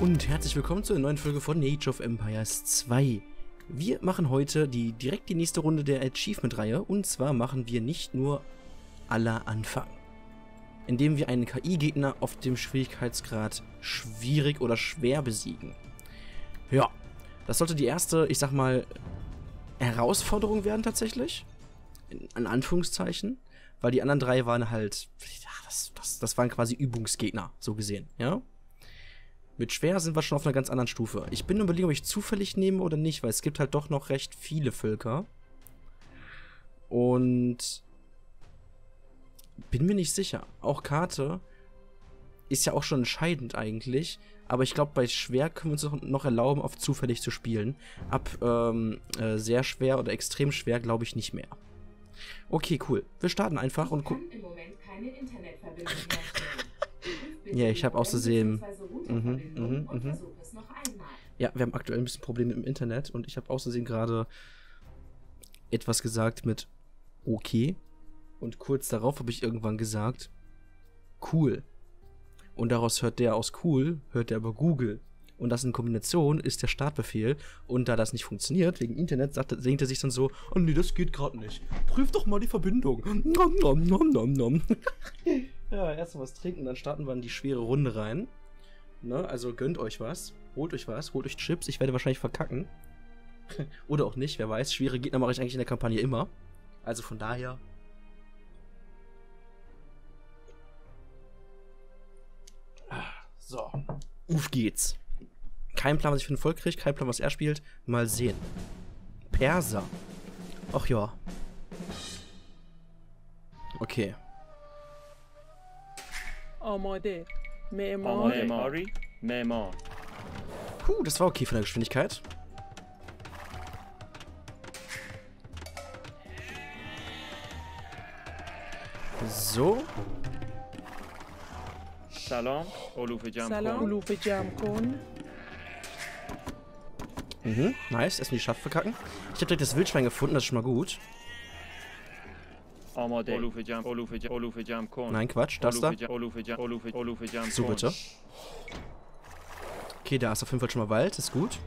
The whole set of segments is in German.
und herzlich willkommen zu einer neuen Folge von Age of Empires 2. Wir machen heute die direkt die nächste Runde der Achievement-Reihe und zwar machen wir nicht nur aller Anfang, indem wir einen KI-Gegner auf dem Schwierigkeitsgrad schwierig oder schwer besiegen. Ja, das sollte die erste, ich sag mal, Herausforderung werden tatsächlich, in, in Anführungszeichen, weil die anderen drei waren halt, das, das, das waren quasi Übungsgegner, so gesehen, ja. Mit schwer sind wir schon auf einer ganz anderen Stufe. Ich bin überlegen, ob ich zufällig nehme oder nicht, weil es gibt halt doch noch recht viele Völker. Und bin mir nicht sicher. Auch Karte ist ja auch schon entscheidend eigentlich. Aber ich glaube, bei schwer können wir uns noch erlauben, auf zufällig zu spielen. Ab ähm, äh, sehr schwer oder extrem schwer glaube ich nicht mehr. Okay, cool. Wir starten einfach und gucken. Ja, ich habe außerdem. Mhm, mhm, mhm. Ja, wir haben aktuell ein bisschen Probleme im Internet und ich habe außerdem gerade etwas gesagt mit okay. Und kurz darauf habe ich irgendwann gesagt cool. Und daraus hört der aus cool, hört der aber Google. Und das in Kombination ist der Startbefehl. Und da das nicht funktioniert, wegen Internet, sagt, denkt er sich dann so, oh nee, das geht gerade nicht. Prüf doch mal die Verbindung. Nom, nom, nom, nom, nom. ja, erstmal was trinken, dann starten wir in die schwere Runde rein. Ne? Also gönnt euch was, holt euch was, holt euch Chips. Ich werde wahrscheinlich verkacken. Oder auch nicht, wer weiß. Schwere Gegner mache ich eigentlich in der Kampagne immer. Also von daher. So. Uff geht's. Kein Plan, was ich für ein Volk kriege, kein Plan, was er spielt. Mal sehen. Perser. Ach ja. Okay. Oh, Amade. Memory. Memory. Puh, das war okay von der Geschwindigkeit. So. Salam, Olufe Jamkon. Salam, Olufe Jamkon. Mhm, nice. Erstmal die Schafe verkacken. Ich habe direkt das Wildschwein gefunden, das ist schon mal gut. Nein, Quatsch, das da. So bitte. Okay, da ist auf jeden Fall schon mal Wald, ist gut.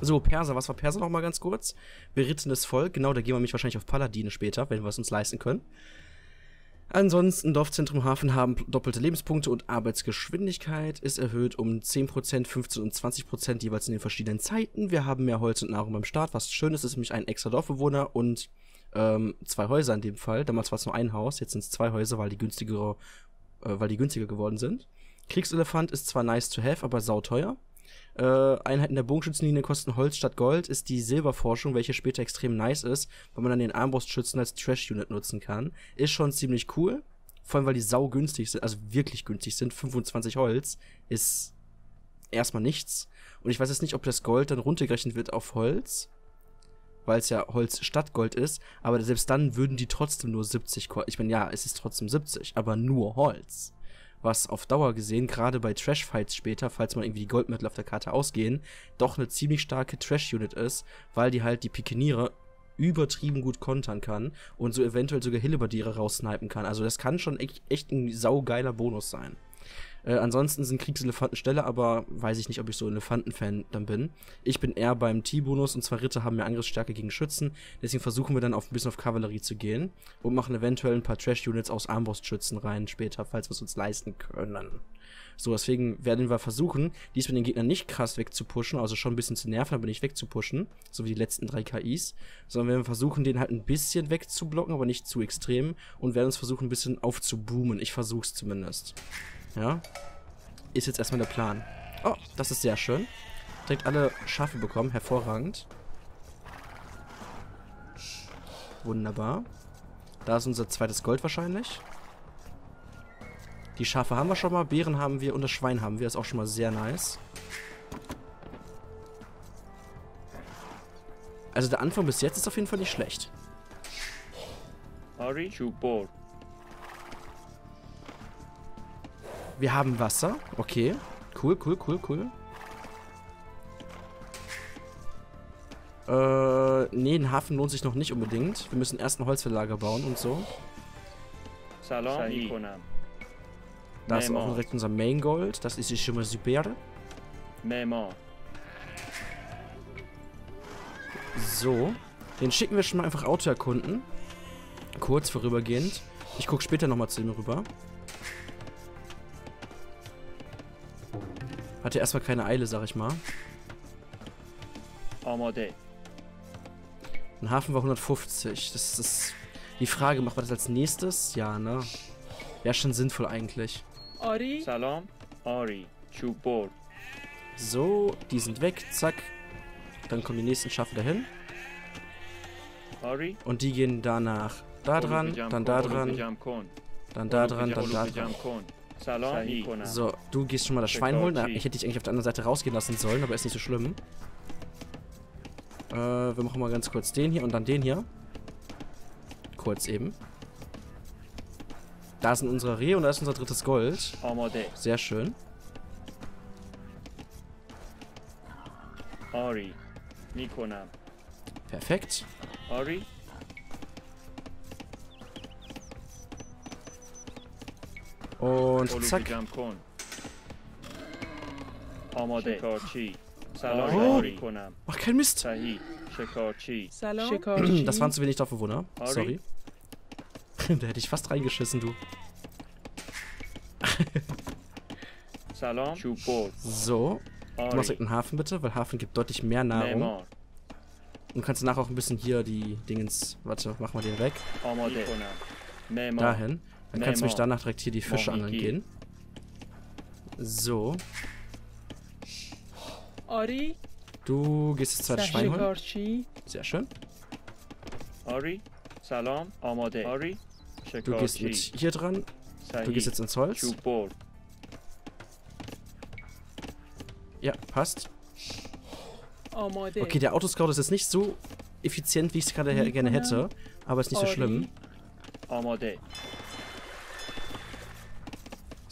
So, Perser, was war Perser nochmal ganz kurz? Berittenes Volk, genau, da gehen wir mich wahrscheinlich auf Paladine später, wenn wir es uns leisten können. Ansonsten, Dorfzentrum Hafen haben doppelte Lebenspunkte und Arbeitsgeschwindigkeit ist erhöht um 10%, 15% und 20% jeweils in den verschiedenen Zeiten. Wir haben mehr Holz und Nahrung beim Start, was schön ist, ist nämlich ein extra Dorfbewohner und ähm, zwei Häuser in dem Fall. Damals war es nur ein Haus, jetzt sind es zwei Häuser, weil die günstigere, äh, weil die günstiger geworden sind. Kriegselefant ist zwar nice to have, aber sauteuer. Äh, Einheiten der Bogenschützenlinie kosten Holz statt Gold, ist die Silberforschung, welche später extrem nice ist, weil man dann den Armbrustschützen als Trash-Unit nutzen kann. Ist schon ziemlich cool. Vor allem, weil die sau günstig sind, also wirklich günstig sind. 25 Holz ist erstmal nichts. Und ich weiß jetzt nicht, ob das Gold dann runtergerechnet wird auf Holz, weil es ja Holz statt Gold ist, aber selbst dann würden die trotzdem nur 70 ko- Ich meine, ja, es ist trotzdem 70, aber nur Holz. Was auf Dauer gesehen, gerade bei Trash-Fights später, falls mal irgendwie die Goldmittel auf der Karte ausgehen, doch eine ziemlich starke Trash-Unit ist, weil die halt die Pikeniere übertrieben gut kontern kann und so eventuell sogar Hillebardiere raussnipen kann. Also das kann schon echt, echt ein saugeiler Bonus sein. Äh, ansonsten sind Kriegselefanten Stelle, aber weiß ich nicht, ob ich so Elefanten-Fan dann bin. Ich bin eher beim T-Bonus und zwar Ritter haben mehr Angriffsstärke gegen Schützen. Deswegen versuchen wir dann auf ein bisschen auf Kavallerie zu gehen und machen eventuell ein paar Trash-Units aus Armbrustschützen rein später, falls wir es uns leisten können. So, deswegen werden wir versuchen, diesmal den Gegner nicht krass wegzupushen, also schon ein bisschen zu nerven, aber nicht wegzupushen, so wie die letzten drei KIs, sondern wir werden versuchen, den halt ein bisschen wegzublocken, aber nicht zu extrem und werden uns versuchen, ein bisschen aufzuboomen. Ich versuch's zumindest. Ja. Ist jetzt erstmal der Plan. Oh, das ist sehr schön. Direkt alle Schafe bekommen. Hervorragend. Wunderbar. Da ist unser zweites Gold wahrscheinlich. Die Schafe haben wir schon mal. Beeren haben wir und das Schwein haben wir. Ist auch schon mal sehr nice. Also der Anfang bis jetzt ist auf jeden Fall nicht schlecht. Are you bored? Wir haben Wasser. Okay. Cool, cool, cool, cool. Äh, nee, ein Hafen lohnt sich noch nicht unbedingt. Wir müssen erst ein Holzverlager bauen und so. Salon Da ist auch direkt unser Main Gold. Das ist die Schimmer Super. Memo. So. Den schicken wir schon mal einfach Auto erkunden. Kurz vorübergehend. Ich gucke später nochmal zu ihm rüber. Hatte erstmal keine Eile, sag ich mal. Ein Hafen war 150. Das ist das die Frage, machen wir das als nächstes? Ja, ne? Wäre schon sinnvoll eigentlich. Ori. Salam. Ori. Chubor. So, die sind weg. Zack. Dann kommen die nächsten Schafe dahin. Ori. Und die gehen danach da dran, dann da dran, dann da dran. Dann da dran. So, du gehst schon mal das Schwein holen. Ich hätte dich eigentlich auf der anderen Seite rausgehen lassen sollen, aber ist nicht so schlimm. Äh, wir machen mal ganz kurz den hier und dann den hier. Kurz eben. Da sind unsere Rehe und da ist unser drittes Gold. Sehr schön. Perfekt. Und اولو zack. جمع کن آماده شکارچی سلام Oh. آری کنم Mach keinen Mist. صحیح شکارچی سلام Hm, Das waren zu wenig Dorfbewohner. Ari? Sorry. da hätte ich fast reingeschissen, du. سلام چوب برد So. Du machst آری direkt einen Hafen bitte, weil Hafen gibt deutlich mehr Nahrung. معمار Und du kannst nachher auch ein bisschen hier die Dingens. Warte, mach mal den weg. آماده کنم معمار Dahin. Dann kannst du mich danach direkt hier die Fische angeln gehen. So. Ori. Du gehst jetzt zweite Schwein holen. Sehr schön. Ori, Salam, Amade. Ori, Du gehst mit hier dran. Du gehst jetzt ins Holz. Ja, passt. Okay, der Autoscout ist jetzt nicht so effizient, wie ich es gerade gerne hätte, aber ist nicht so schlimm.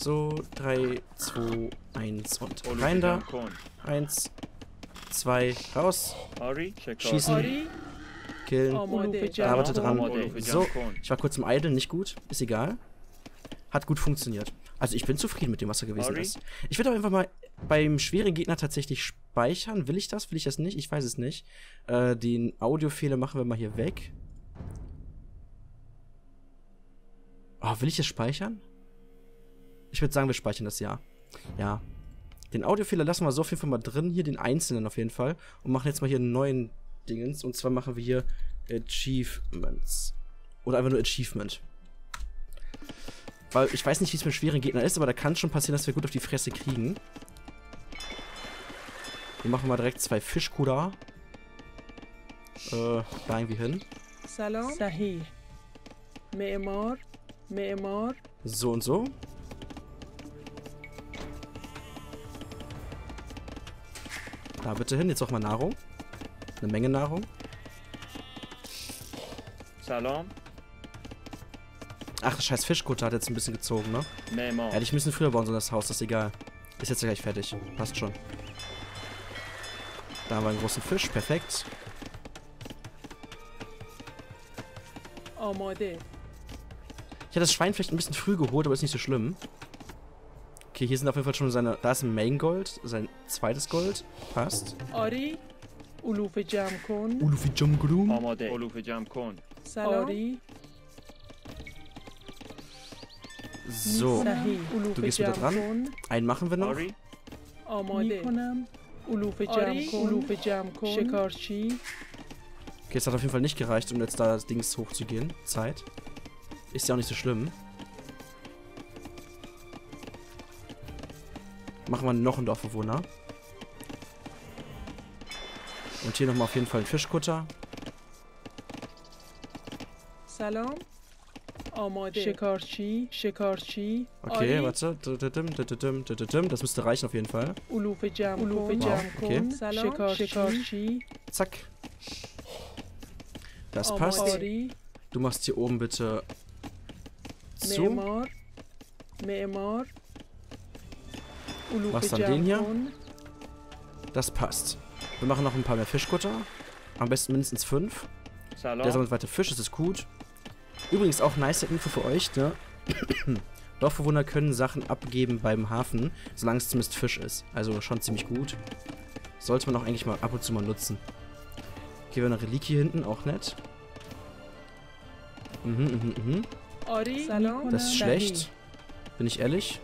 So, 3, 2, 1 und rein da. 1, 2, raus. Schießen. Killen. Oh, Arbeite dran. So, ich war kurz im Idle, nicht gut. Ist egal. Hat gut funktioniert. Also ich bin zufrieden mit dem, was er gewesen ist. Ich würde auch einfach mal beim schweren Gegner tatsächlich speichern. Will ich das? Will ich das nicht? Ich weiß es nicht. Äh, den Audiofehler machen wir mal hier weg. Oh, will ich das speichern? Ich würde sagen, wir speichern das ja. Ja. Den Audiofehler lassen wir so auf jeden Fall mal drin. Hier den einzelnen auf jeden Fall. Und machen jetzt mal hier einen neuen Dingens. Und zwar machen wir hier Achievements. Oder einfach nur Achievement. Weil ich weiß nicht, wie es mit schweren Gegnern ist, aber da kann schon passieren, dass wir gut auf die Fresse kriegen. Wir machen mal direkt zwei Fischkuda. Äh, da irgendwie hin. Salam. Sahi. Me'emar. Me'emar. So und so. Da bitte hin. Jetzt auch mal Nahrung. Eine Menge Nahrung. Salam. Ach, scheiß Fischkutter hat jetzt ein bisschen gezogen, ne? Nee, Mann. ja, ich müssen früher bauen, so das Haus, das ist egal. Ist jetzt gleich fertig. Passt schon. Da haben wir einen großen Fisch, perfekt. Oh, Morde. Ich hätte das Schwein vielleicht ein bisschen früh geholt, aber ist nicht so schlimm. Okay, hier sind auf jeden Fall schon seine. Da ist ein Main Gold, sein zweites Gold. Passt. Ori. Ulufe Jam Kon. Ulufe Amade. Ulufe Jam Kon. So. Du gehst wieder dran. Einen machen wir noch. Ori. Amade. Ulufe Jam Kon. Ulufe Jam Okay, es hat auf jeden Fall nicht gereicht, um jetzt da das Ding hochzugehen. Zeit. Ist ja auch nicht so schlimm. Machen wir noch einen Dorfbewohner. Und hier nochmal auf jeden Fall einen Fischkutter. Salam. Okay, warte. Das müsste reichen auf jeden Fall. Wow, okay. Zack. Das passt. Du machst hier oben bitte zu. Machst dann den hier. Das passt. Wir machen noch ein paar mehr Fischkutter. Am besten mindestens fünf. Der sammelt weiter Fisch, das ist gut. Übrigens auch nice Info für euch, ne? Dorfbewohner können Sachen abgeben beim Hafen, solange es zumindest Fisch ist. Also schon ziemlich gut. Sollte man auch eigentlich mal ab und zu mal nutzen. Hier wäre eine Reliquie hinten, auch nett. Mhm, mhm, mhm. Das ist schlecht. Bin ich ehrlich.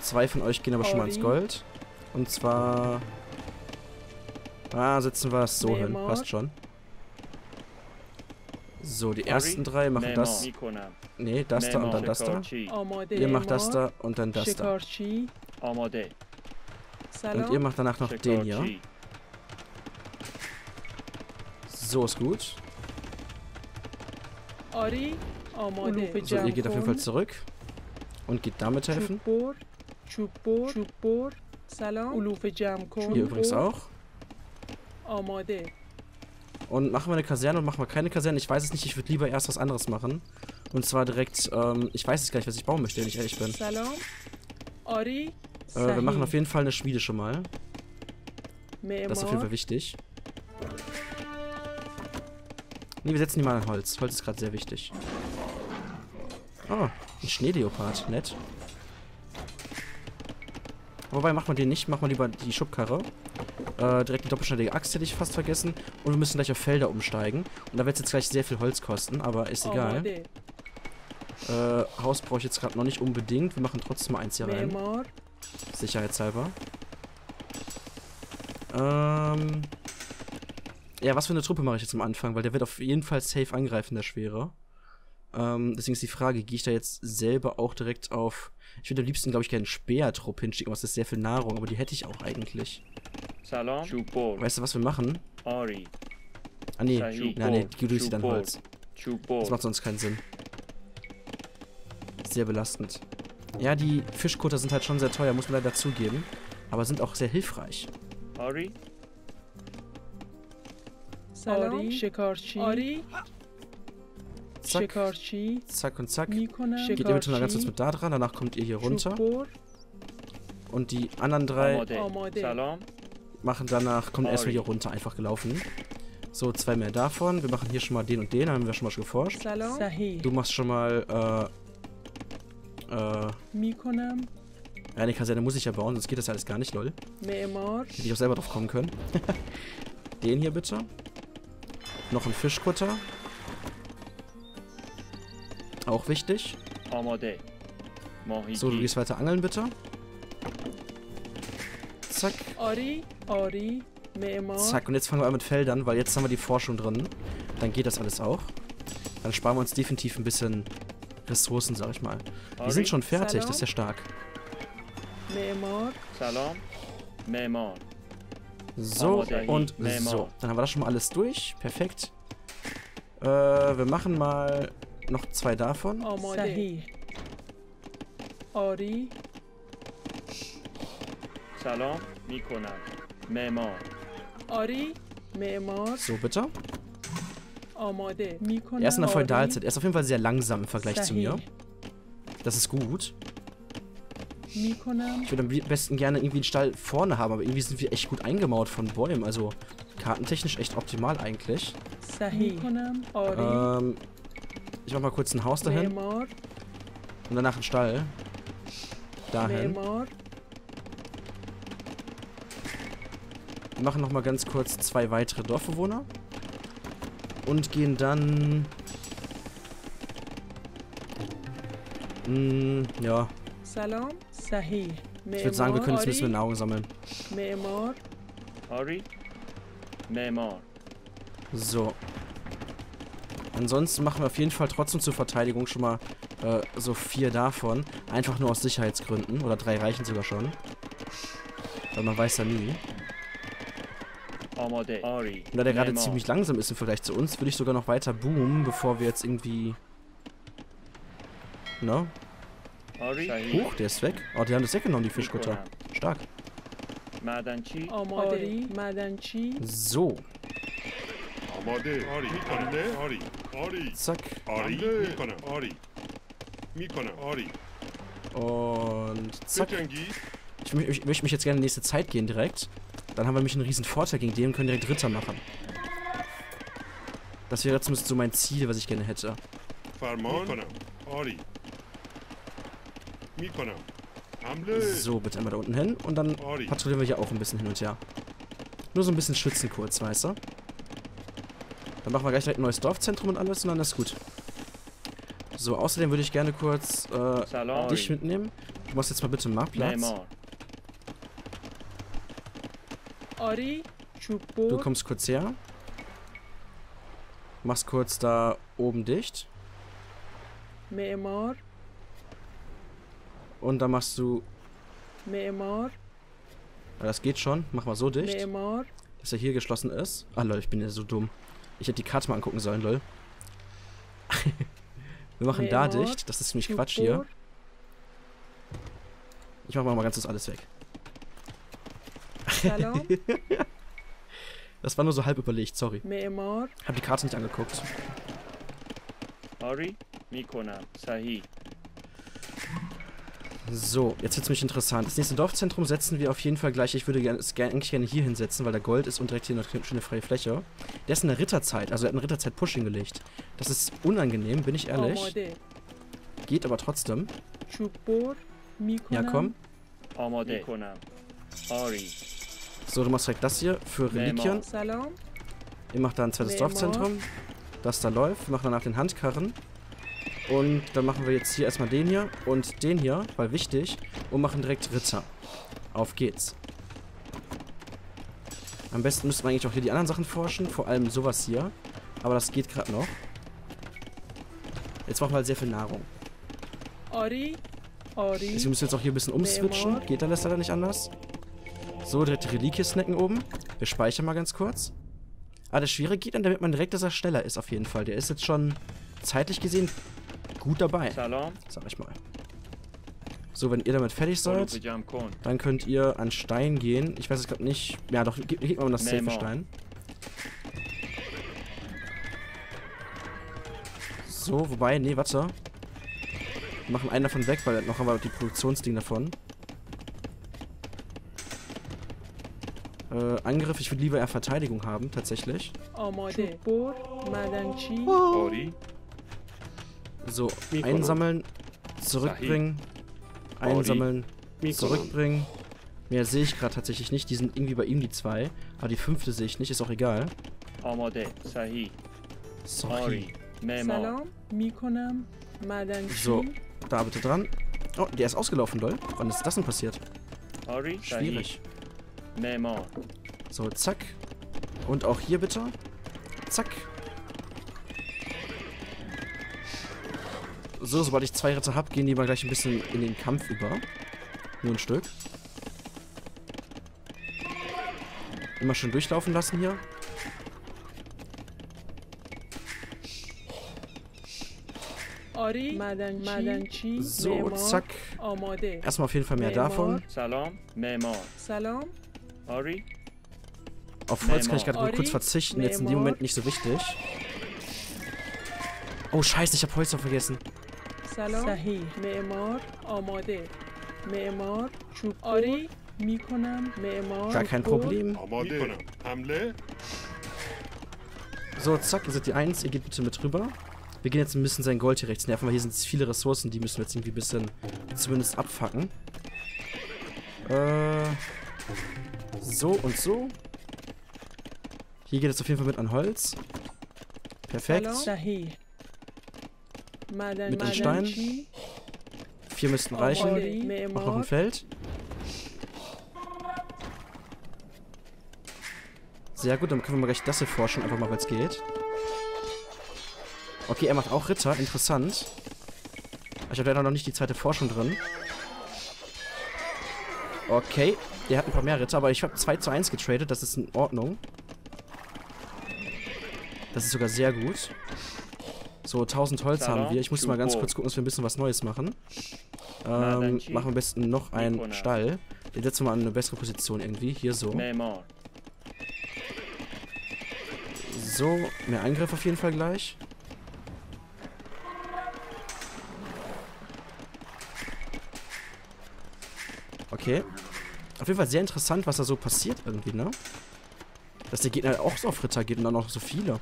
Zwei von euch gehen aber schon mal ins Gold. Und zwar... Ah, setzen wir es so hin. Passt schon. So, die ersten drei machen das. Nee, das da und dann das da. Ihr macht das da und dann das da. Und ihr macht danach noch den hier. So ist gut. So, ihr geht auf jeden Fall zurück. Und geht damit helfen. Hier übrigens auch. Und machen wir eine Kaserne und machen wir keine Kaserne. Ich weiß es nicht, ich würde lieber erst was anderes machen. Und zwar direkt, ähm, ich weiß es gar nicht, was ich bauen möchte, wenn ich ehrlich bin. Äh, wir machen auf jeden Fall eine Schmiede schon mal. Das ist auf jeden Fall wichtig. Ne, wir setzen die mal in Holz. Holz ist gerade sehr wichtig. Oh, ein Schneeleopard. Nett. Wobei, machen wir den nicht, Machen wir lieber die Schubkarre. Äh, direkt die doppelschneidige Axt hätte ich fast vergessen. Und wir müssen gleich auf Felder umsteigen. Und da wird es jetzt gleich sehr viel Holz kosten, aber ist oh, egal. Oh, äh, Haus brauche ich jetzt gerade noch nicht unbedingt. Wir machen trotzdem mal eins hier rein. Sicherheitshalber. Ähm. Ja, was für eine Truppe mache ich jetzt am Anfang? Weil der wird auf jeden Fall safe angreifen, der Schwere. Ähm, deswegen ist die Frage, gehe ich da jetzt selber auch direkt auf. Ich würde am liebsten, glaube ich, gerne einen Speertrupp hinschicken, aber es ist sehr viel Nahrung, aber die hätte ich auch eigentlich. Salon. Weißt du, was wir machen? Ori. Ah, nee, nein, nee, du sie dann Holz. Das macht sonst keinen Sinn. Sehr belastend. Ja, die Fischkutter sind halt schon sehr teuer, muss man leider zugeben. Aber sind auch sehr hilfreich. Ori? Salon. Ori? Shikarchi. Ori? Ah zack. Zack und zack. Geht ihr mit mal ganz kurz mit da dran, danach kommt ihr hier runter. Und die anderen drei machen danach, kommt erstmal hier runter, einfach gelaufen. So, zwei mehr davon. Wir machen hier schon mal den und den, haben wir schon mal geforscht. Du machst schon mal, äh, äh, ja, eine Kaserne muss ich ja bauen, sonst geht das ja alles gar nicht, lol. Hätte ich auch selber drauf kommen können. den hier bitte. Noch ein Fischkutter. Auch wichtig. So, du gehst weiter angeln, bitte. Zack. Zack, und jetzt fangen wir an mit Feldern, weil jetzt haben wir die Forschung drin. Dann geht das alles auch. Dann sparen wir uns definitiv ein bisschen Ressourcen, sag ich mal. Wir sind schon fertig, das ist ja stark. So, und so. Dann haben wir das schon mal alles durch. Perfekt. Äh, wir machen mal noch zwei davon. آماده صحیح آری سلام میکنم معمار آری معمار So, bitte. آماده میکنم Er ist in der آری. Feudalzeit. Er ist auf jeden Fall sehr langsam im Vergleich zu mir. صحیح. Das ist gut. میکنم Ich würde am besten gerne irgendwie einen Stall vorne haben, aber irgendwie sind wir echt gut eingemauert von Bäumen. Also kartentechnisch echt optimal eigentlich. صحیح میکنم آری Ähm, ich mach mal kurz ein Haus dahin. Und danach einen Stall. Dahin. Wir machen nochmal ganz kurz zwei weitere Dorfbewohner. Und gehen dann... Mh, ja. Salam, Sahih. Ich würde sagen, wir können jetzt müssen wir in Augen sammeln. Memor. So, Ansonsten machen wir auf jeden Fall trotzdem zur Verteidigung schon mal äh, so vier davon. Einfach nur aus Sicherheitsgründen. Oder drei reichen sogar schon. Weil man weiß ja nie. Und da der gerade ziemlich langsam ist im Vergleich zu uns, würde ich sogar noch weiter boomen, bevor wir jetzt irgendwie... Ne? Huch, der ist weg. Oh, die haben das weggenommen, die Fischkutter. Stark. So. Zack. Und zack. Ich, ich, möchte mich jetzt gerne in die nächste Zeit gehen direkt. Dann haben wir mich einen riesen Vorteil gegen den und können direkt Ritter machen. Das wäre zumindest so mein Ziel, was ich gerne hätte. So, bitte einmal da unten hin. Und dann patrouillieren wir hier auch ein bisschen hin und her. Nur so ein bisschen schützen kurz, weißt du? Dann machen wir gleich direkt ein neues Dorfzentrum und alles und dann ist gut. So, außerdem würde ich gerne kurz äh, dich mitnehmen. Du machst jetzt mal bitte Marktplatz. Du kommst kurz her. Machst kurz da oben dicht. Und dann machst du... Das geht schon. Mach mal so dicht. Dass er hier geschlossen ist. Ah, Leute, ich bin ja so dumm. Ich hätte die Karte mal angucken sollen, lol. Wir machen da dicht. Das ist ziemlich Quatsch hier. Ich mach mal ganz das alles weg. Hallo? das war nur so halb überlegt, sorry. Hab die Karte nicht angeguckt. Sorry, Mikona, Sahi. So, jetzt wird es mich interessant. Das nächste Dorfzentrum setzen wir auf jeden Fall gleich. Ich würde es gern, eigentlich gerne hier hinsetzen, weil da Gold ist und direkt hier eine schöne freie Fläche. Der ist in der Ritterzeit, also er hat eine Ritterzeit-Pushing gelegt. Das ist unangenehm, bin ich ehrlich. Geht aber trotzdem. Ja, komm. So, du machst direkt das hier für Reliquien. Ihr macht da ein zweites Dorfzentrum. Das da läuft. Wir machen danach den Handkarren. Und dann machen wir jetzt hier erstmal den hier und den hier, weil wichtig. Und machen direkt Ritter. Auf geht's. Am besten müsste man eigentlich auch hier die anderen Sachen forschen. Vor allem sowas hier. Aber das geht gerade noch. Jetzt brauchen wir halt sehr viel Nahrung. Ori, Ori. Wir müssen jetzt auch hier ein bisschen umswitchen. Geht dann das leider nicht anders. So, direkt Reliquie snacken oben. Wir speichern mal ganz kurz. Ah, das Schwere geht dann, damit man direkt, dass er schneller ist auf jeden Fall. Der ist jetzt schon zeitlich gesehen gut dabei. Sag ich mal. So, wenn ihr damit fertig seid, dann könnt ihr an Stein gehen. Ich weiß es gerade nicht. Ja, doch, gebt ge ge mal um das safe Stein. So, wobei, nee, warte. Wir machen einen davon weg, weil noch haben wir die Produktionsding davon. Äh, Angriff, ich würde lieber eher Verteidigung haben, tatsächlich. Oh, so, einsammeln, zurückbringen, einsammeln, zurückbringen. Mehr sehe ich gerade tatsächlich nicht. Die sind irgendwie bei ihm, die zwei. Aber die fünfte sehe ich nicht, ist auch egal. Sorry. So, da bitte dran. Oh, der ist ausgelaufen, lol. Wann ist das denn passiert? Schwierig. So, zack. Und auch hier bitte. Zack. So, sobald ich zwei Ritter habe, gehen die mal gleich ein bisschen in den Kampf über. Nur ein Stück. Immer schön durchlaufen lassen hier. So, zack. Erstmal auf jeden Fall mehr davon. Auf Holz kann ich gerade kurz verzichten, jetzt in dem Moment nicht so wichtig. Oh scheiße, ich habe Holz noch vergessen. سلام صحیح معمار آماده معمار چوب آری میکنم معمار Gar kein چوب بر. Problem. آماده میکنم حمله So, zack, ihr seid die Eins, ihr geht bitte mit rüber. Wir gehen jetzt ein bisschen sein Gold hier rechts nerven, weil hier sind viele Ressourcen, die müssen wir jetzt irgendwie ein bisschen zumindest abfacken. Äh, so und so. Hier geht es auf jeden Fall mit an Holz. Perfekt. mit den Steinen. Vier müssten reichen. Mach noch ein Feld. Sehr gut, dann können wir mal recht das hier forschen, einfach mal, weil es geht. Okay, er macht auch Ritter, interessant. Ich habe leider noch nicht die zweite Forschung drin. Okay, der hat ein paar mehr Ritter, aber ich habe 2 zu 1 getradet, das ist in Ordnung. Das ist sogar sehr gut. So, 1000 Holz haben wir. Ich muss mal ganz kurz gucken, dass wir ein bisschen was Neues machen. Ähm, machen wir am besten noch einen Stall. Den setzen wir mal an eine bessere Position irgendwie. Hier so. So, mehr Angriff auf jeden Fall gleich. Okay. Auf jeden Fall sehr interessant, was da so passiert irgendwie, ne? Dass der Gegner auch so auf Ritter geht und dann auch so viele.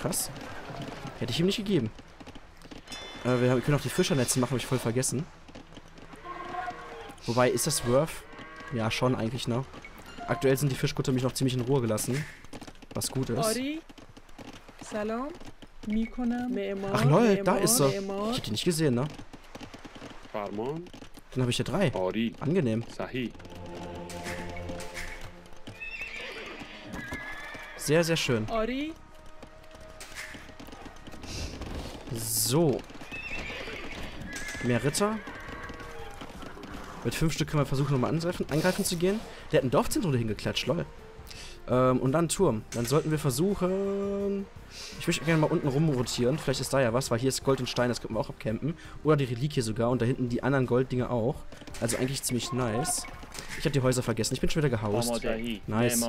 Krass. Hätte ich ihm nicht gegeben. Äh, wir können auch die Fischernetze machen, habe ich voll vergessen. Wobei, ist das worth? Ja, schon eigentlich, ne? Aktuell sind die Fischkutter mich noch ziemlich in Ruhe gelassen. Was gut ist. Ach lol, da ist er. Ich hätte ihn nicht gesehen, ne? Dann habe ich ja drei. Angenehm. Sehr, sehr schön. So. Mehr Ritter. Mit fünf Stück können wir versuchen, nochmal angreifen, zu gehen. Der hat ein Dorfzentrum dahin geklatscht, lol. Ähm, und dann Turm. Dann sollten wir versuchen... Ich möchte gerne mal unten rumrotieren. Vielleicht ist da ja was, weil hier ist Gold und Stein, das könnten wir auch abcampen. Oder die Reliquie sogar und da hinten die anderen Golddinge auch. Also eigentlich ziemlich nice. Ich hab die Häuser vergessen. Ich bin schon wieder gehaust. Nice.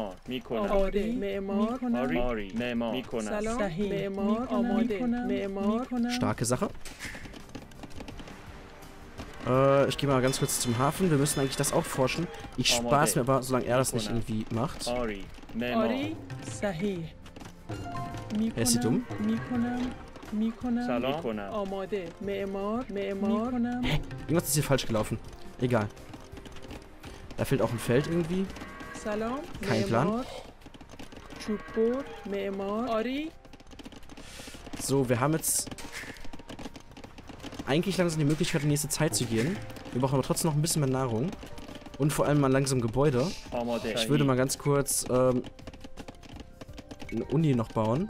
Starke Sache. Äh, ich gehe mal ganz kurz zum Hafen. Wir müssen eigentlich das auch forschen. Ich spaß mir aber, solange er das nicht irgendwie macht. Er ist sie dumm? Hä? Irgendwas ist hier falsch gelaufen. Egal. Da fehlt auch ein Feld irgendwie. Salam. Kein Plan. So, wir haben jetzt eigentlich langsam die Möglichkeit, in die nächste Zeit zu gehen. Wir brauchen aber trotzdem noch ein bisschen mehr Nahrung. Und vor allem mal langsam Gebäude. Ich würde mal ganz kurz ähm, eine Uni noch bauen.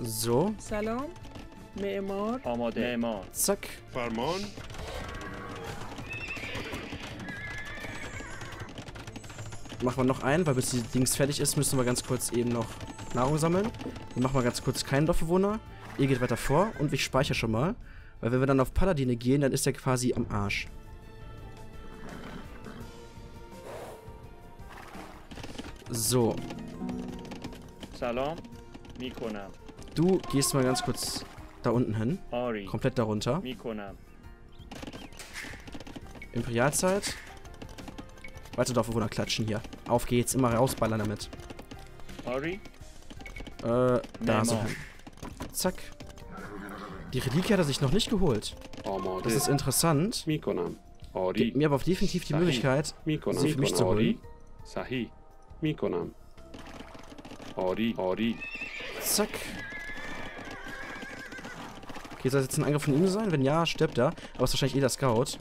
So. Zack. machen wir noch einen, weil bis die Dings fertig ist, müssen wir ganz kurz eben noch Nahrung sammeln. Wir machen mal ganz kurz keinen Dorfbewohner. Ihr geht weiter vor und ich speichere schon mal. Weil wenn wir dann auf Paladine gehen, dann ist er quasi am Arsch. So. Salon, Mikona. Du gehst mal ganz kurz da unten hin. Ori. Komplett darunter. Mikona. Imperialzeit. Weiter drauf klatschen hier. Auf geht's, immer rausballern damit. Sorry. Äh, da nee, so. Zack. Die Reliquie hat er sich noch nicht geholt. Das ist interessant. Gibt mir aber definitiv die Möglichkeit, sie für mich zu holen. Zack. Okay, soll es jetzt ein Angriff von ihm sein? Wenn ja, stirbt er. Aber es ist wahrscheinlich eh der Scout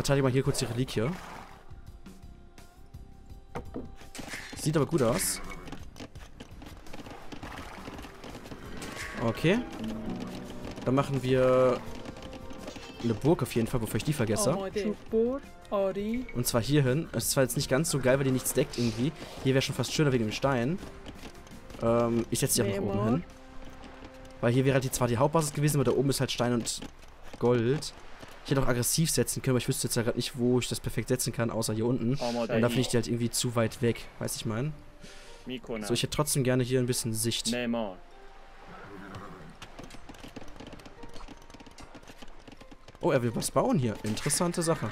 verteidige mal hier kurz die Reliquie. Sieht aber gut aus. Okay. Dann machen wir eine Burg auf jeden Fall, bevor ich die vergesse. Und zwar hier hin. Es ist zwar jetzt nicht ganz so geil, weil die nichts deckt irgendwie. Hier wäre schon fast schöner wegen dem Stein. Ähm, ich setze die auch nach oben hin. Weil hier wäre halt zwar die Hauptbasis gewesen, aber da oben ist halt Stein und Gold. Ich hätte auch aggressiv setzen können, aber ich wüsste jetzt ja gerade nicht, wo ich das perfekt setzen kann, außer hier unten. Und da finde ich die halt irgendwie zu weit weg, weiß ich meinen. Ne? So, ich hätte trotzdem gerne hier ein bisschen Sicht. Oh, er will was bauen hier. Interessante Sache.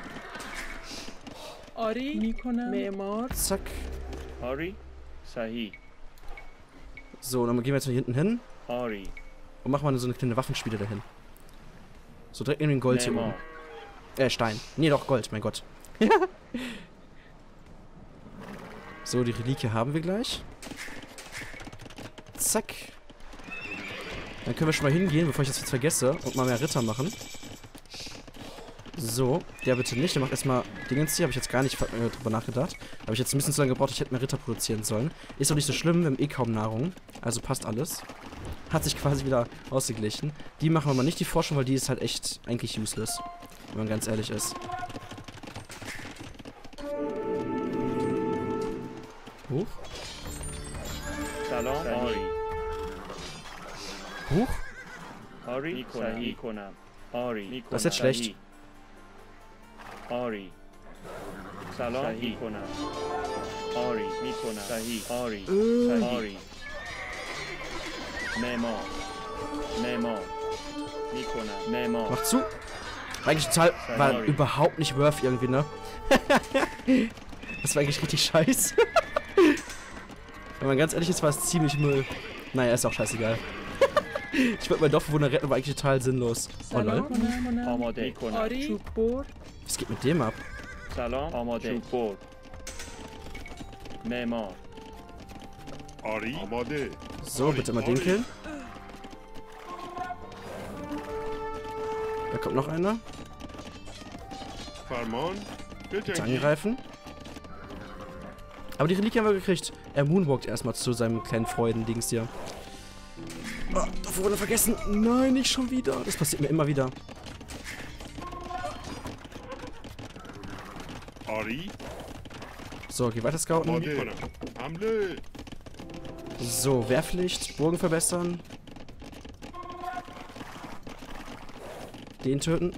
Ori, Memor. Ne? Zack. Ori, Sahi. So, dann gehen wir jetzt mal hier hinten hin. Ori. Und machen mal so eine kleine Waffenspiele dahin. So direkt in den Gold nee, hier oben. Äh, Stein. Nee, doch Gold, mein Gott. so, die Reliquie haben wir gleich. Zack. Dann können wir schon mal hingehen, bevor ich das jetzt vergesse. Und mal mehr Ritter machen. So, der bitte nicht. Der macht erstmal Dingens hier. Habe ich jetzt gar nicht äh, drüber nachgedacht. Habe ich jetzt ein bisschen zu lange gebraucht. Ich hätte mehr Ritter produzieren sollen. Ist doch nicht so schlimm. Wir haben eh kaum Nahrung. Also passt alles hat sich quasi wieder ausgeglichen. Die machen wir mal nicht die Forschung, weil die ist halt echt eigentlich useless. Wenn man ganz ehrlich ist. Huch. Salon Ori. Hoch. Ori, Ori. Das ist jetzt schlecht. Ori. Salon Ikona. Ori, Mikona, Ori, Ori. Äh. Nemo. Nemo. Nikona. Nemo. Mach zu. Eigentlich total, war überhaupt nicht worth irgendwie, ne? das war eigentlich richtig scheiße. Wenn man ganz ehrlich ist, war es ziemlich Müll. Naja, ist auch scheißegal. ich würde mein Dorfbewohner retten, war eigentlich total sinnlos. Oh lol. Was geht mit dem ab? Salon, Amade. Nemo. Ari, Amade. So, bitte mal den killen. Da kommt noch einer. Bitte angreifen. Aber die Reliquie haben wir gekriegt. Er moonwalkt erstmal zu seinem kleinen Freudendings hier. Oh, davor wurde vergessen. Nein, nicht schon wieder. Das passiert mir immer wieder. So, geh weiter scouten. So, Wehrpflicht, Burgen verbessern. Den töten.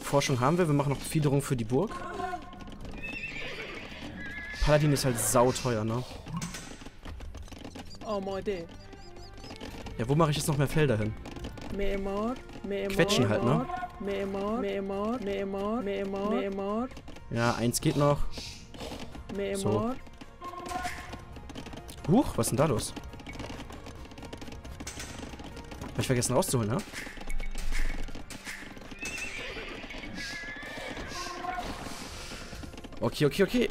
Forschung haben wir. Wir machen noch Fiederung für die Burg. Paladin ist halt sauteuer, ne? Ja, wo mache ich jetzt noch mehr Felder hin? Quetschen halt, ne? Ja, eins geht noch. So. Huch, was ist denn da los? Hab ich vergessen rauszuholen, ne? Okay, okay, okay.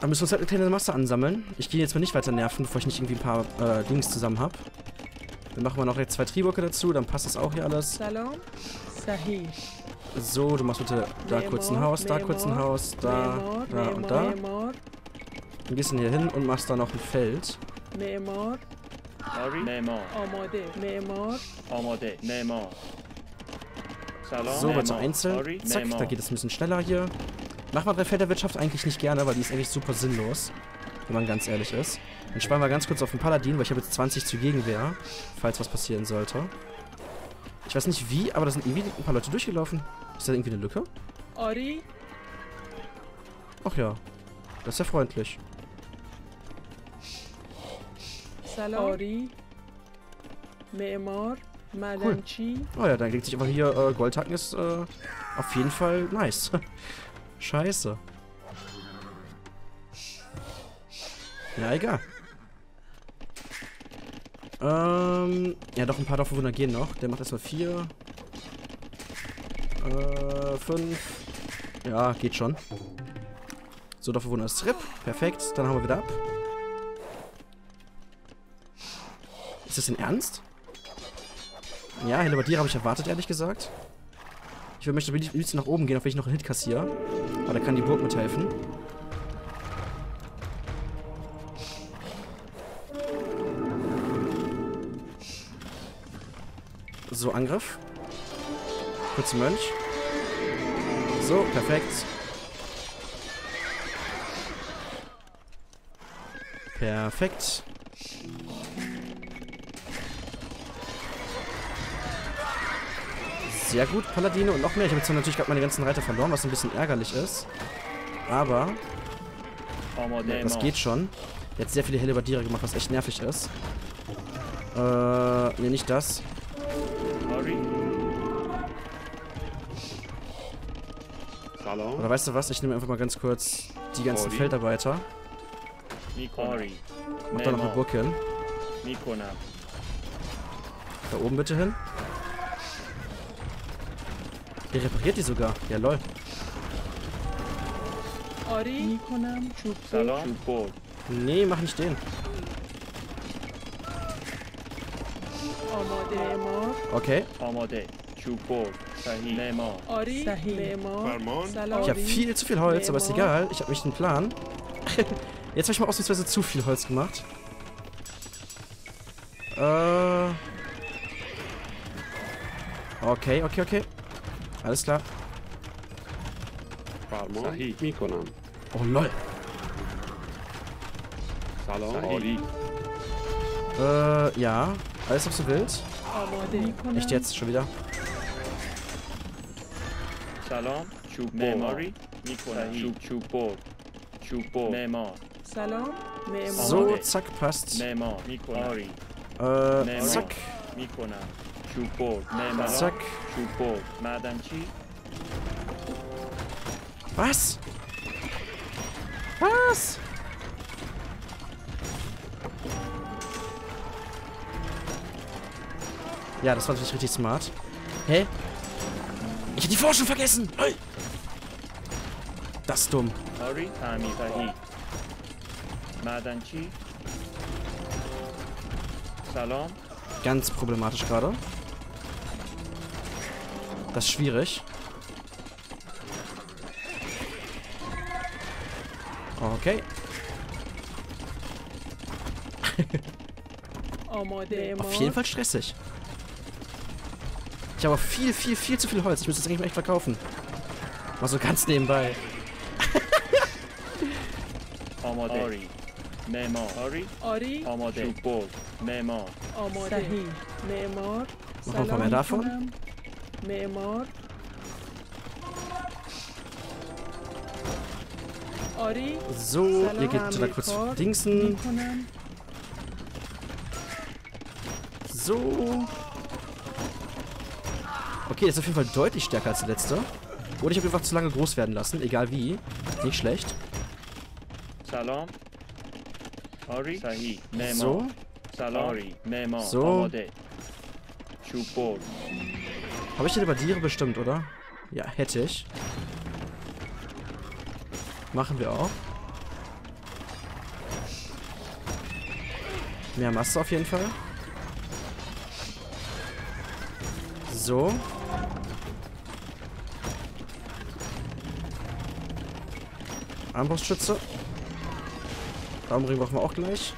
Dann müssen wir uns halt eine kleine Masse ansammeln. Ich gehe jetzt mal nicht weiter nerven, bevor ich nicht irgendwie ein paar äh, Dings zusammen habe. Dann machen wir noch jetzt zwei Trieböcke dazu, dann passt das auch hier alles. So, du machst bitte da kurz ein Haus, da kurz ein Haus, da, da und da. Dann gehst du hier hin und machst da noch ein Feld. Neymar. Sorry. Neymar. Amade. Neymar. Amade. Neymar. Salam. So, weiter einzeln. Zack, da geht es ein bisschen schneller hier. Macht man bei Felderwirtschaft eigentlich nicht gerne, weil die ist eigentlich super sinnlos. Wenn man ganz ehrlich ist. Dann sparen wir ganz kurz auf den Paladin, weil ich habe jetzt 20 zu Gegenwehr. Falls was passieren sollte. Ich weiß nicht wie, aber da sind irgendwie ein paar Leute durchgelaufen. Ist da irgendwie eine Lücke? Ori. Ach ja. Das ist ja freundlich. سلام آری معمار معدنچی Oh ja, dann kriegt sich aber hier äh, Goldhacken ist äh, auf jeden Fall nice. Scheiße. Ja, egal. Ähm, ja, doch ein paar Dorfbewohner gehen noch. Der macht erstmal vier. Äh, fünf. Ja, geht schon. So, Dorfbewohner ist RIP. Perfekt, dann hauen wir wieder ab. Das denn ernst? Ja, Hellebardier habe ich erwartet, ehrlich gesagt. Ich möchte am liebsten nach oben gehen, auf wenn ich noch einen Hit kassiere. Aber da kann die Burg mithelfen. So, Angriff. Kurz Mönch. So, perfekt. Perfekt. Sehr gut, Paladine und noch mehr. Ich habe jetzt natürlich gerade meine ganzen Reiter verloren, was ein bisschen ärgerlich ist. Aber... Das geht schon. Jetzt sehr viele Hellebardiere gemacht, was echt nervig ist. Äh, nee, nicht das. Oder weißt du was? Ich nehme einfach mal ganz kurz die ganzen Feldarbeiter. Mach da noch eine Burg hin. Da oben bitte hin. Der repariert die sogar. Ja, lol. Ori? Nikonam? Salon? Nee, mach nicht den. Okay. Ich habe viel zu viel Holz, aber ist egal. Ich habe nicht einen Plan. Jetzt habe ich mal ausnahmsweise zu viel Holz gemacht. Äh. Okay, okay, okay. Alles klar. Sahi. Mikonam. Oh lol. Salon. Sahi. Äh, ja. Alles, was du willst. Nicht jetzt, schon wieder. Salon, Chupo. Memory. Mikonam. Chupo. Chupo. Memor. So, zack, passt. Memor. Mikonam. Äh, zack. Mikonam. Zack. Was? Was? Ja, das war natürlich richtig smart. Hä? Ich hätte die Forschung vergessen! Das ist dumm. Ganz problematisch gerade. Das ist schwierig. Okay. auf jeden Fall stressig. Ich habe viel, viel, viel zu viel Holz. Ich müsste das eigentlich mal echt verkaufen. Mal so ganz nebenbei. Ori. Memo. Ori. Ori. Omode. Memo. Omode. Memo. Noch ein paar mehr davon. می‌کنم. معمار آری So, ihr geht da kurz dingsen. میکنم So. Okay, das ist auf jeden Fall deutlich stärker als der letzte. Oder ich habe einfach zu lange groß werden lassen, egal wie. Nicht schlecht. سلام. آری. صحیح. معمار. So. سلام. آری. معمار. So. آماده. Habe ich den Badiere bestimmt, oder? Ja, hätte ich. Machen wir auch. Mehr Masse auf jeden Fall. So. Armbrustschütze. Daumenring brauchen wir auch gleich.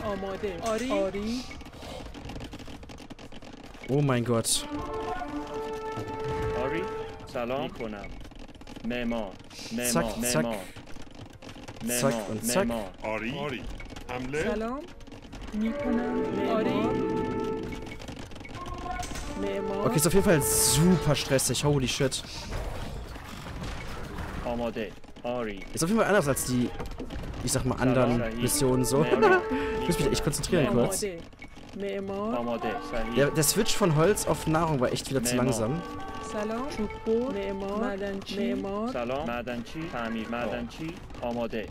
Oh mein Gott. Oh آری. سلام. میکنم. معمار. معمار. Zack, zack. معمار. Zack معمار. und zack. معمار. آری آری حمله سلام میکنم آری معمار Okay, ist auf jeden Fall super stressig. Holy shit. آماده. آری. Ist auf jeden Fall anders als die, ich sag mal, anderen Missionen so. معمار. Ich muss mich echt konzentrieren kurz. آماده معمار آماده. صحیح. Der, der Switch von Holz auf Nahrung war echt wieder zu Memo. langsam. سلام چوببر معمار معدنچی معمار سلام. معدنچی. تعمیر. معدنچی. آماده.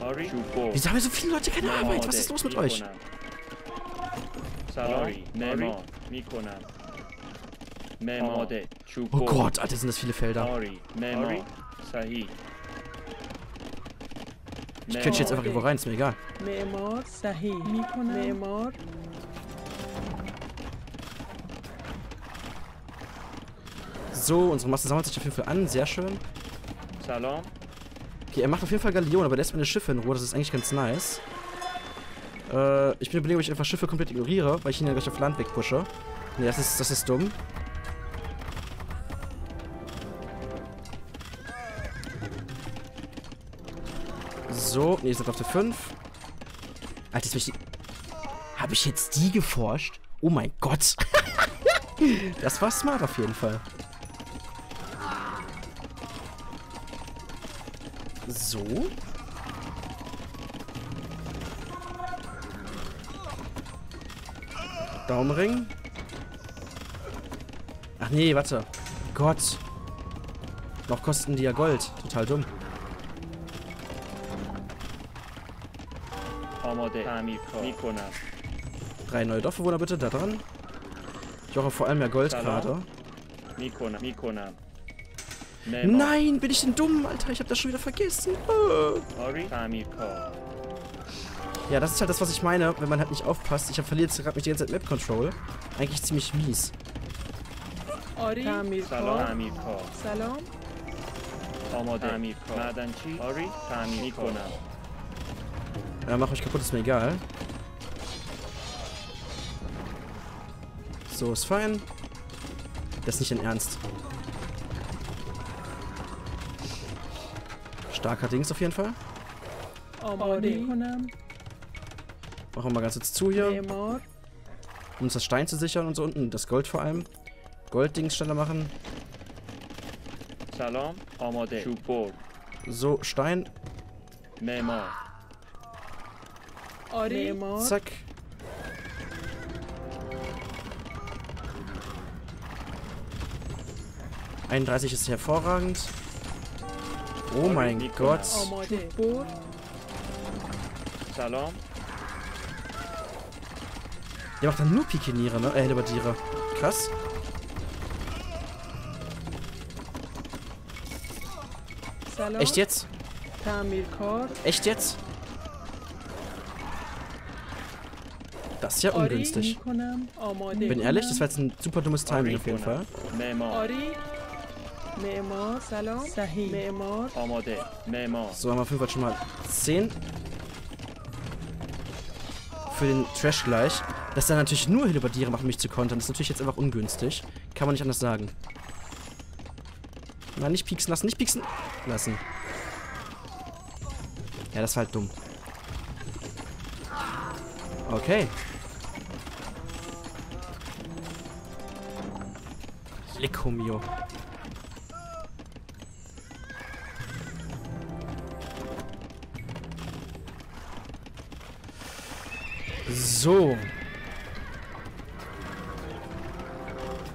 آری. چوب برد. Wieso haben so viele Leute keine Arbeit? Was ist los mit euch? سلام. معمار. میکنم. معمار. آماده. چوب Oh برد. Gott, Alter, sind das viele Felder. آری. معمار. صحیح. Ich könnte jetzt einfach irgendwo rein, ist mir egal. معمار صحیح میکنم معمار So, unsere Masse sammelt sich auf jeden Fall an. Sehr schön. Salon. Okay, er macht auf jeden Fall Galeon, aber lässt meine Schiffe in Ruhe. Das ist eigentlich ganz nice. Äh, ich bin überlegen, ob ich einfach Schiffe komplett ignoriere, weil ich ihn ja gleich auf Land wegpushe. Nee, das ist, das ist dumm. So, nee, ihr sind auf der 5. Alter, jetzt bin. Habe ich jetzt die geforscht? Oh mein Gott. das war smart auf jeden Fall. so? Daumenring? Ach nee, warte. Gott. Noch kosten die ja Gold. Total dumm. Drei neue Dorfbewohner bitte, da dran. Ich hoffe vor allem mehr Gold gerade. Nein, bin ich denn dumm, Alter? Ich habe das schon wieder vergessen. Ah. Ja, das ist halt das, was ich meine, wenn man halt nicht aufpasst. Ich hab verliert gerade mich die ganze Zeit Map Control. Eigentlich ziemlich mies. Ori. Salam. Salam. Ja, mach euch kaputt, ist mir egal. So, ist fein. Das ist nicht in Ernst. Starker Dings auf jeden Fall. Oh, machen wir mal ganz jetzt zu hier. Um uns das Stein zu sichern und so unten. Das Gold vor allem. Golddings schneller machen. Salam, oh, So, Stein. Memar. Zack. Einunddreißig ist hervorragend. Oh mein Gott. Salam. Der macht dann nur Pikiniere, ne? Äh, Halberdiere. Krass. Salam. Echt jetzt? Echt jetzt? Das ist ja ungünstig. Bin ehrlich, das war jetzt ein super dummes Timing auf jeden Fall. معمار آری معمار سلام صحیح معمار آماده معمار So, haben wir auf jeden Fall schon mal 10. Für den Trash gleich. Dass er natürlich nur Hellebardiere macht, um mich zu kontern, ist natürlich jetzt einfach ungünstig. Kann man nicht anders sagen. Nein, nicht pieksen lassen, nicht pieksen lassen. Ja, das war halt dumm. Okay. Lecco mio. So.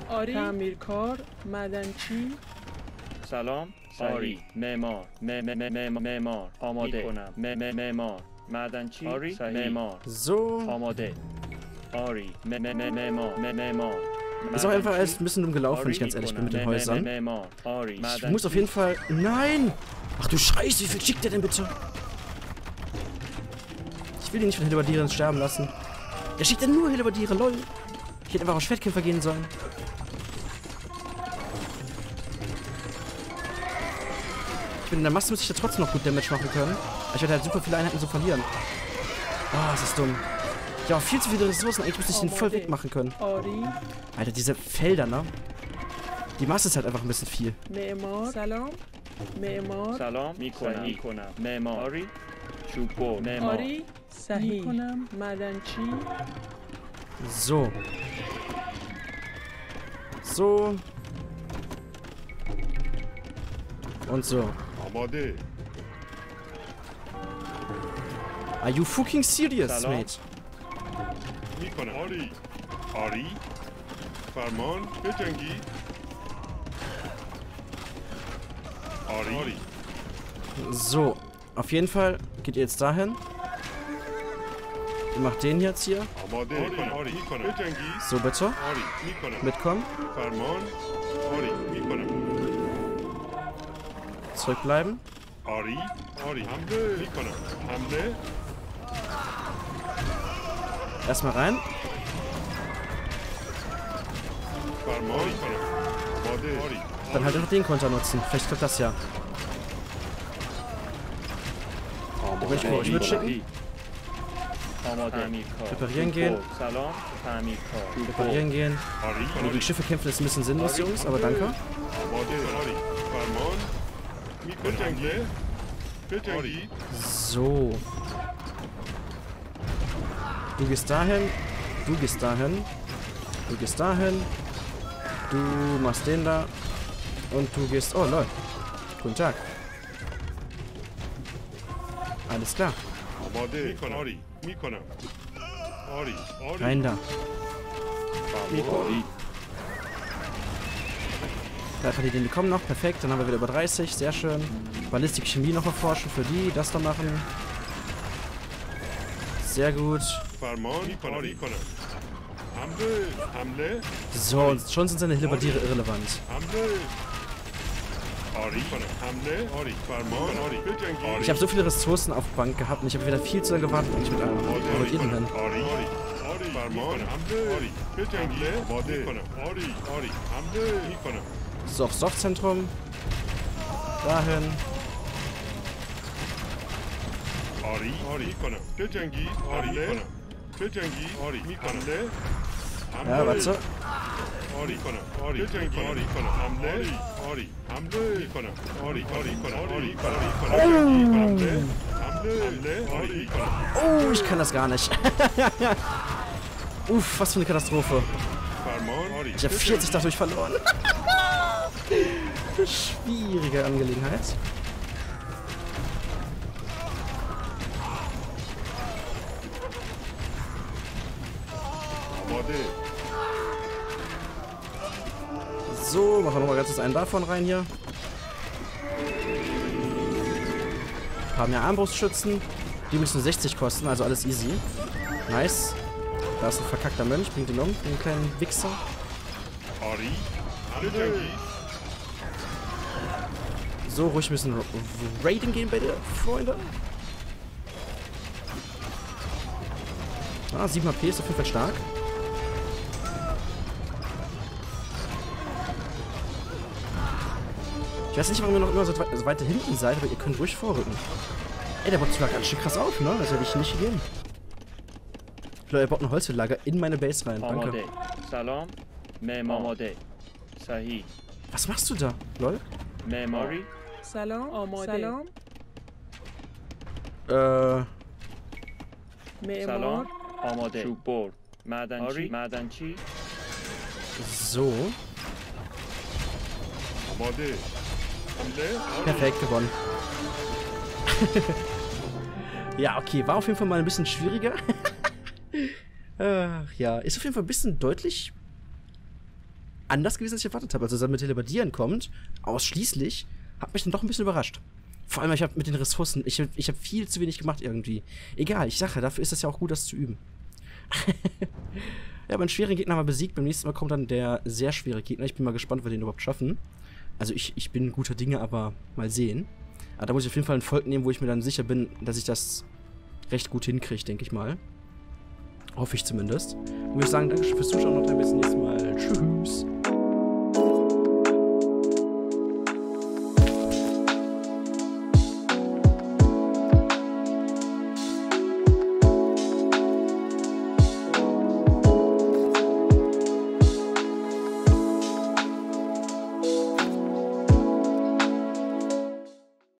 آری تعمیرکار مدنچی سلام آری معمار م- م- م- م- معمار آماده م- م- معمار معدنچی آری معمار So. آماده آری م- م- م- معمار م- معمار Ist auch einfach alles ein bisschen dumm gelaufen, wenn ich ganz ehrlich bin mit den Häusern. Ich muss auf jeden Fall... Nein! Ach du Scheiße, wie viel schickt der denn bitte? Ich will ihn nicht von Hellebardieren sterben lassen. Der schickt dann nur Hilbertiere, lol. Ich hätte einfach auf Schwertkämpfer gehen sollen. Ich bin in der Masse, muss ich ja trotzdem noch gut Damage machen können. Ich werde halt super viele Einheiten so verlieren. Ah, oh, das ist dumm. Ich habe auch viel zu viele Ressourcen, eigentlich müsste ich den voll wegmachen können. Alter, diese Felder, ne? Die Masse ist halt einfach ein bisschen viel. Salam. Salam. Mikona. Mikona. Memori. Chupo. Memori. Sahih. So. So. Und so. Amade. Are you fucking serious, Salam. mate? Ari. Ari. Farman. Bejangi. Ari. So. Auf jeden Fall geht ihr jetzt dahin. Ich mach den jetzt hier. So, bitte. Mitkommen. Zurückbleiben. Erstmal rein. Dann halt einfach den Konter nutzen. Vielleicht klappt das ja. Ich würde schicken. Kommode. Reparieren gehen. Reparieren gehen. Wenn wir gegen Schiffe kämpfen, ist ein bisschen sinnlos, Jungs, aber danke. So. Du gehst dahin. Du gehst dahin. Du gehst dahin. Du machst den da. Und du gehst... Oh, lol. Guten Tag. Alles klar. Mikona. Ori, Ori. Rein da. Miko. Einfach die, die kommen noch, perfekt. Dann haben wir wieder über 30, sehr schön. Ballistik Chemie noch erforschen für die, das da machen. Sehr gut. So, und schon sind seine Hilbertiere irrelevant. Ich habe so viele Ressourcen auf Bank gehabt und ich habe wieder viel zu lange gewartet, wenn ich mit einem rotieren kann. hin. So, Softzentrum. Dahin. Ja, warte. 折りこの折りこの折りこの折りこの折り折り半分折りこの折り折りこの折りこの折りこの折りこの Oh, ich kann das gar nicht. Uff, was für eine Katastrophe. Ich habe 40 dadurch verloren. Schwierige Angelegenheit. Machen wir nochmal ganz kurz einen davon rein hier. Haben ja Armbrustschützen. Die müssen 60 kosten, also alles easy. Nice. Da ist ein verkackter Mönch, bringt ihn um, den kleinen Wichser. So, ruhig ein bisschen Raiden gehen bei dir, Freunde. Ah, 7 HP ist auf jeden Fall stark. Ich weiß nicht, warum ihr noch immer so, so weit hinten seid, aber ihr könnt ruhig vorrücken. Ey, der baut sogar ganz schön krass auf, ne? Das hätte ich nicht gegeben. Leute, er baut ein Holzlager in meine Base rein. Danke. Salam. Memode. Oh. Sahi. Was machst du da, lol? Memory. Salam. Oh, Salam. Äh. Salam. Amade. Shubor. Madanchi. Madanchi. So. Amade. Perfekt, gewonnen. ja, okay, war auf jeden Fall mal ein bisschen schwieriger. Ach ja, ist auf jeden Fall ein bisschen deutlich anders gewesen, als ich erwartet habe. Also, dass er mit Teleportieren kommt, ausschließlich, hat mich dann doch ein bisschen überrascht. Vor allem, ich habe mit den Ressourcen, ich, ich habe viel zu wenig gemacht irgendwie. Egal, ich sage, dafür ist es ja auch gut, das zu üben. ja, aber einen schweren Gegner mal besiegt. Beim nächsten Mal kommt dann der sehr schwere Gegner. Ich bin mal gespannt, ob wir den überhaupt schaffen. Also ich, ich bin guter Dinge, aber mal sehen. Aber da muss ich auf jeden Fall ein Volk nehmen, wo ich mir dann sicher bin, dass ich das recht gut hinkriege, denke ich mal. Hoffe ich zumindest. Und würde ich sagen, danke fürs Zuschauen und bis zum nächsten Mal. Tschüss.